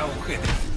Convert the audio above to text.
agujeros.